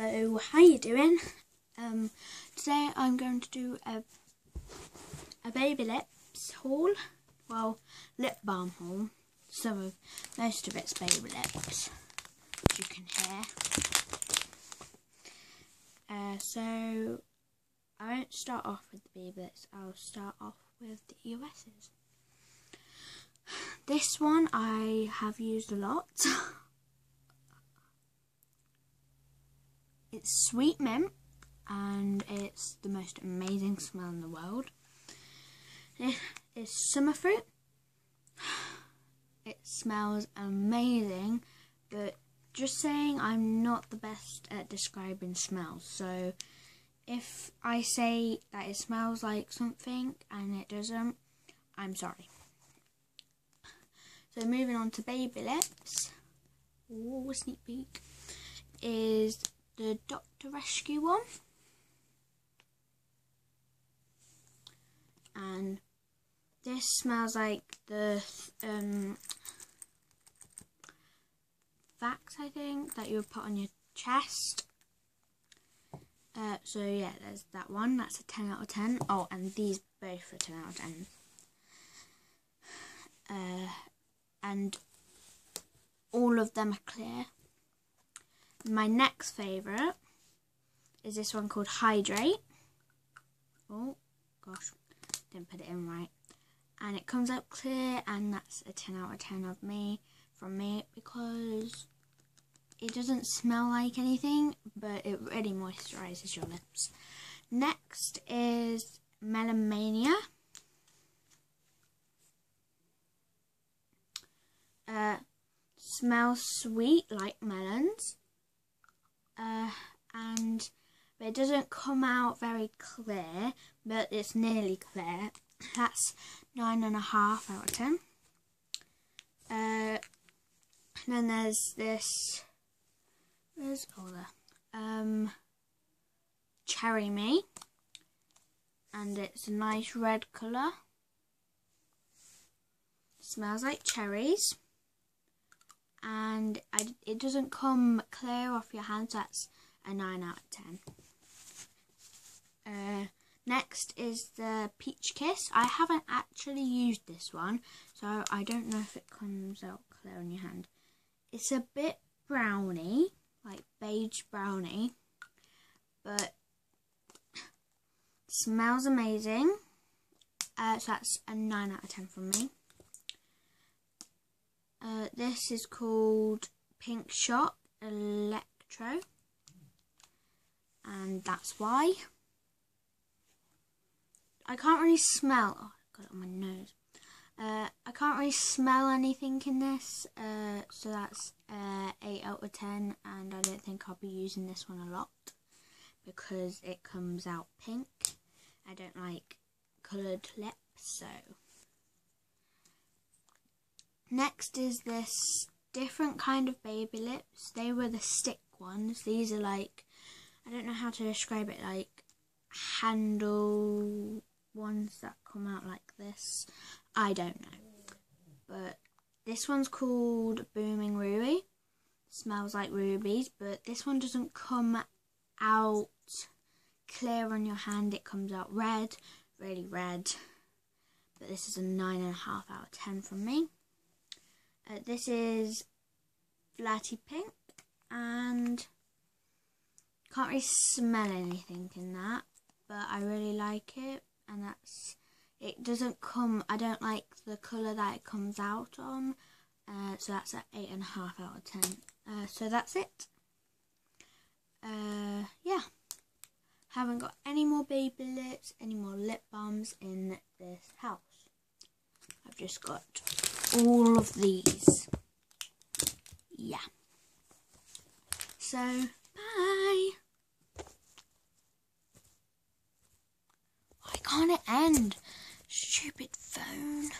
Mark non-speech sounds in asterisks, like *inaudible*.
So how you doing? Um, today I'm going to do a a baby lips haul. Well, lip balm haul. Some of most of it's baby lips, as you can hear. Uh, so I won't start off with the baby lips. I'll start off with the EOS's. *sighs* This one I have used a lot. *laughs* It's sweet mint and it's the most amazing smell in the world. It is summer fruit. It smells amazing, but just saying I'm not the best at describing smells. So if I say that it smells like something and it doesn't, I'm sorry. So moving on to baby lips. Ooh, sneak peek. Is the Dr. Rescue one. And this smells like the um, Vicks, I think, that you would put on your chest. Uh, so yeah, there's that one. That's a 10 out of 10. Oh, and these both are 10 out of 10. Uh, and all of them are clear. My next favourite is this one called Hydrate. Oh, gosh, didn't put it in right. And it comes out clear and that's a 10 out of 10 of me, from me, because it doesn't smell like anything, but it really moisturises your lips. Next is Melon Mania. Uh, smells sweet like melons uh, and it doesn't come out very clear, but it's nearly clear. That's nine and a half out of ten. Uh, then there's this. Where's all the um cherry me, and it's a nice red colour. Smells like cherries and I, it doesn't come clear off your hands. That's a 9 out of 10. Uh, next is the Peach Kiss. I haven't actually used this one, so I don't know if it comes out clear on your hand. It's a bit browny, like beige brownie, but smells amazing. Uh, so that's a 9 out of 10 from me. Uh, this is called Pink Shock Electro. And that's why. I can't really smell. Oh, I got it on my nose. Uh, I can't really smell anything in this. Uh, so that's uh, 8 out of 10. And I don't think I'll be using this one a lot. Because it comes out pink. I don't like coloured lips. So Next is this different kind of baby lips. They were the stick ones. These are like, I don't know how to describe it, like handle ones that come out like this. I don't know. But this one's called Booming Ruby. Smells like rubies, but this one doesn't come out clear on your hand. It comes out red, really red. But this is a 9.5 out of 10 from me. Uh, this is Flatty Pink and can't really smell anything in that but I really like it and that's it doesn't come I don't like the colour that it comes out on uh, so that's an 8.5 out of 10 uh, so that's it. Uh, yeah. Haven't got any more baby lips any more lip balms in this house. I've just got all of these. Yeah. So, bye. Why can't it end? Stupid phone.